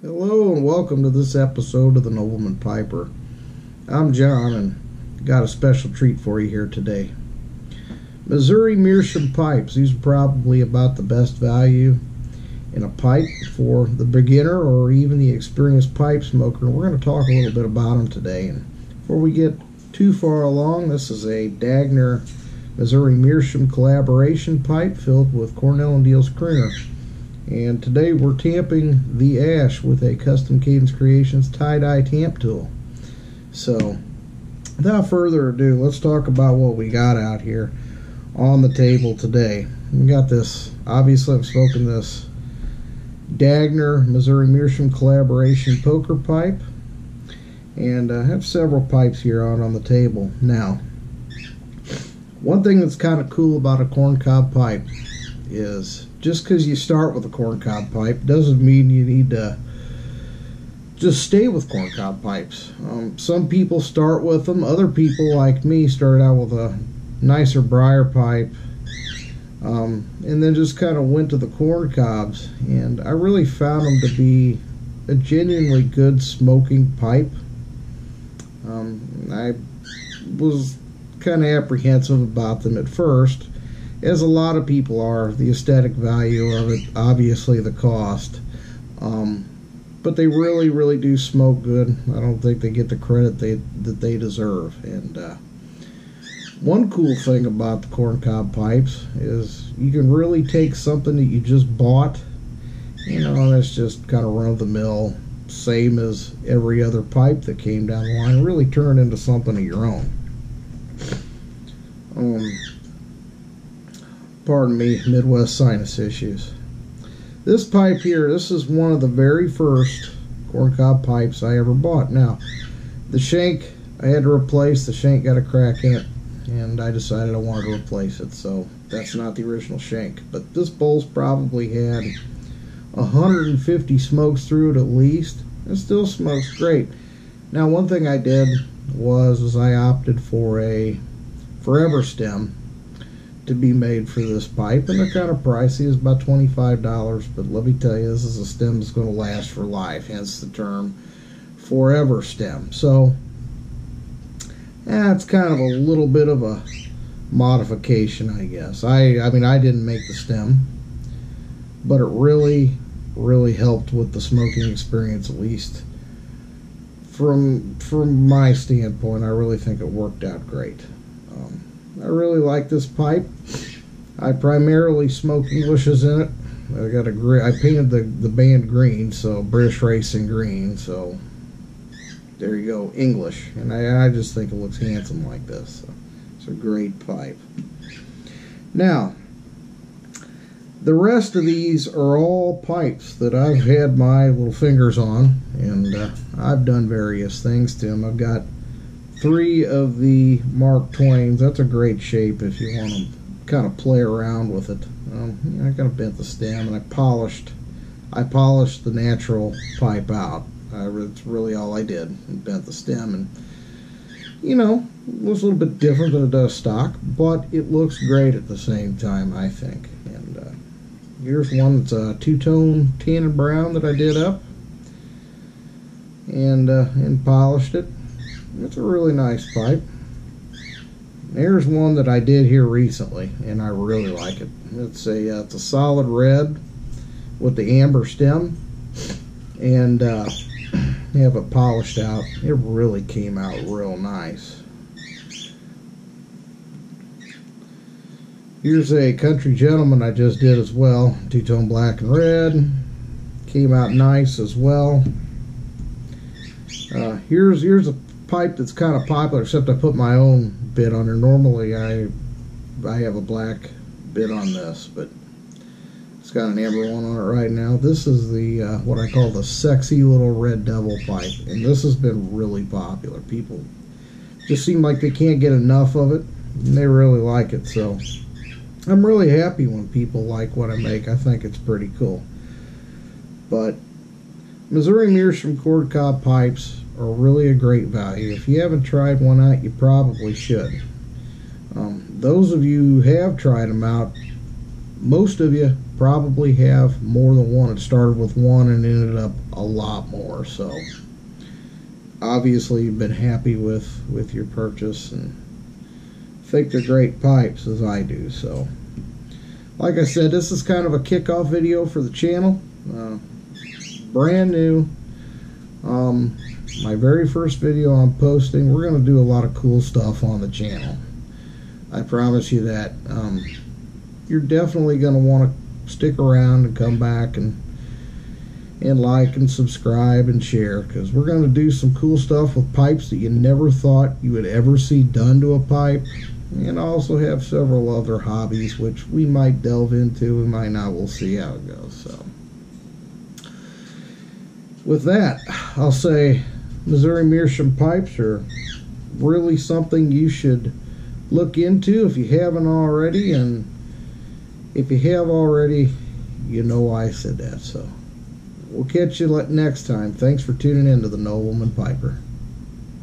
Hello and welcome to this episode of the Nobleman Piper. I'm John and got a special treat for you here today. Missouri Meerschaum pipes. These are probably about the best value in a pipe for the beginner or even the experienced pipe smoker. And we're going to talk a little bit about them today. And before we get too far along, this is a Dagner Missouri Meerschaum collaboration pipe filled with Cornell and Diehl's Kringer. And today we're tamping the ash with a Custom Cadence Creations tie-dye tamp tool. So, without further ado, let's talk about what we got out here on the table today. We got this, obviously I've smoking this Dagner Missouri Meerschaum collaboration poker pipe. And I have several pipes here on on the table. Now, one thing that's kind of cool about a corncob pipe is just because you start with a corncob pipe doesn't mean you need to just stay with corncob pipes. Um, some people start with them. Other people, like me, started out with a nicer briar pipe um, and then just kind of went to the corn cobs. And I really found them to be a genuinely good smoking pipe. Um, I was kind of apprehensive about them at first as a lot of people are, the aesthetic value of it, obviously the cost. Um, but they really, really do smoke good. I don't think they get the credit they that they deserve. And uh, one cool thing about the corncob pipes is you can really take something that you just bought, you know, that's just kind of run of the mill, same as every other pipe that came down the line, really turn it into something of your own. Um, pardon me, Midwest sinus issues. This pipe here, this is one of the very first corncob pipes I ever bought. Now, the shank I had to replace, the shank got a crack in it, and I decided I wanted to replace it, so that's not the original shank. But this bowl's probably had 150 smokes through it at least. It still smokes great. Now, one thing I did was, was I opted for a forever stem to be made for this pipe, and they're kind of pricey. It's about $25, but let me tell you, this is a stem that's going to last for life, hence the term forever stem. So, it's kind of a little bit of a modification, I guess. I, I mean, I didn't make the stem, but it really, really helped with the smoking experience, at least from from my standpoint. I really think it worked out great. Um, I really like this pipe. I primarily smoke Englishes in it. I got a I painted the the band green, so British Racing green. So there you go, English, and I, I just think it looks handsome like this. So it's a great pipe. Now, the rest of these are all pipes that I've had my little fingers on, and uh, I've done various things to them. I've got three of the Mark Twains. That's a great shape if you want to kind of play around with it. Um, I kind of bent the stem and I polished. I polished the natural pipe out. That's really all I did. And bent the stem and you know it was a little bit different than it does stock, but it looks great at the same time. I think. And uh, here's one that's a two-tone tan and brown that I did up and uh, and polished it it's a really nice pipe. There's one that I did here recently, and I really like it. It's a uh, it's a solid red with the amber stem, and uh, have it polished out. It really came out real nice. Here's a country gentleman I just did as well, two-tone black and red. Came out nice as well. Uh, here's here's a pipe that's kind of popular, except I put my own bit on there. Normally, I I have a black bit on this, but it's got an amber one on it right now. This is the uh, what I call the sexy little red devil pipe, and this has been really popular. People just seem like they can't get enough of it, and they really like it. So I'm really happy when people like what I make. I think it's pretty cool. But Missouri Meerschaum corncob pipes are really a great value. If you haven't tried one out, you probably should. Um, those of you who have tried them out most of you probably have more than one. It started with one and ended up a lot more. So obviously you've been happy with with your purchase and think they're great pipes as I do. So like I said, this is kind of a kickoff video for the channel. Uh, brand new. Um, my very first video I'm posting. We're going to do a lot of cool stuff on the channel. I promise you that. Um, you're definitely going to want to stick around and come back and and like and subscribe and share because we're going to do some cool stuff with pipes that you never thought you would ever see done to a pipe and also have several other hobbies which we might delve into we might not we'll see how it goes so with that i'll say missouri meerschaum pipes are really something you should look into if you haven't already and if you have already, you know why I said that. So we'll catch you next time. Thanks for tuning in to the Nobleman Piper.